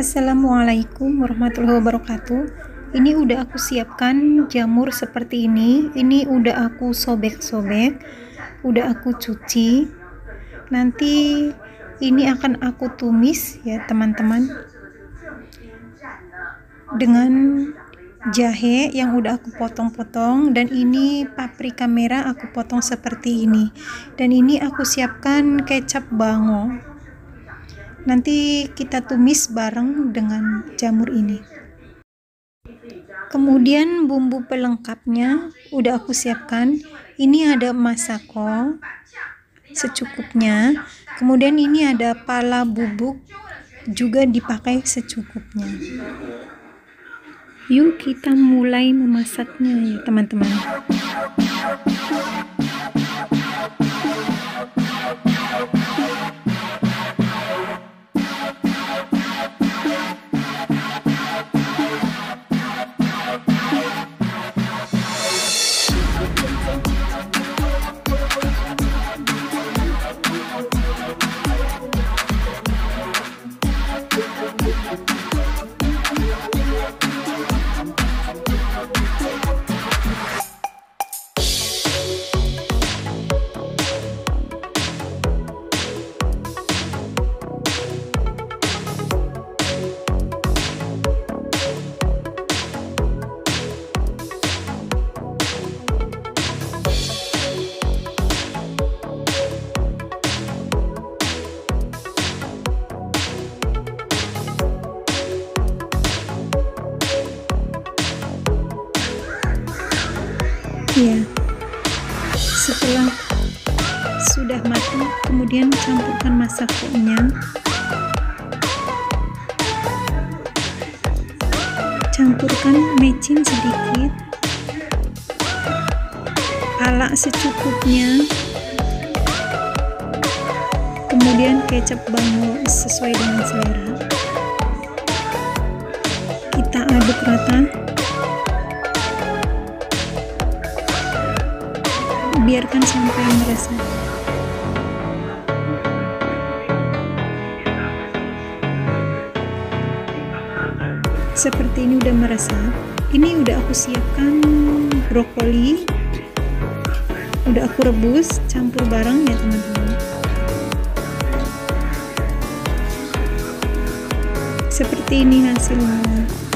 Assalamualaikum warahmatullahi wabarakatuh. Ini udah aku siapkan jamur seperti ini. Ini udah aku sobek-sobek udah aku cuci. Nanti ini akan aku tumis ya teman-teman dengan jahe yang udah aku potong-potong dan ini paprika merah aku potong seperti ini. Dan ini aku siapkan kecap bango nanti kita tumis bareng dengan jamur ini. Kemudian bumbu pelengkapnya udah aku siapkan. Ini ada masako secukupnya. Kemudian ini ada pala bubuk juga dipakai secukupnya. Yuk kita mulai memasaknya ya teman-teman. Ya setelah sudah matang kemudian campurkan masaknya campurkan mecin sedikit. Ala secukupnya. Kemudian kecap bango sesuai dengan selera. Kita aduk rata biarkan sampai meresap seperti ini udah meresap ini udah aku siapkan brokoli udah aku rebus campur bareng ya teman-teman. Seperti ini hasilnya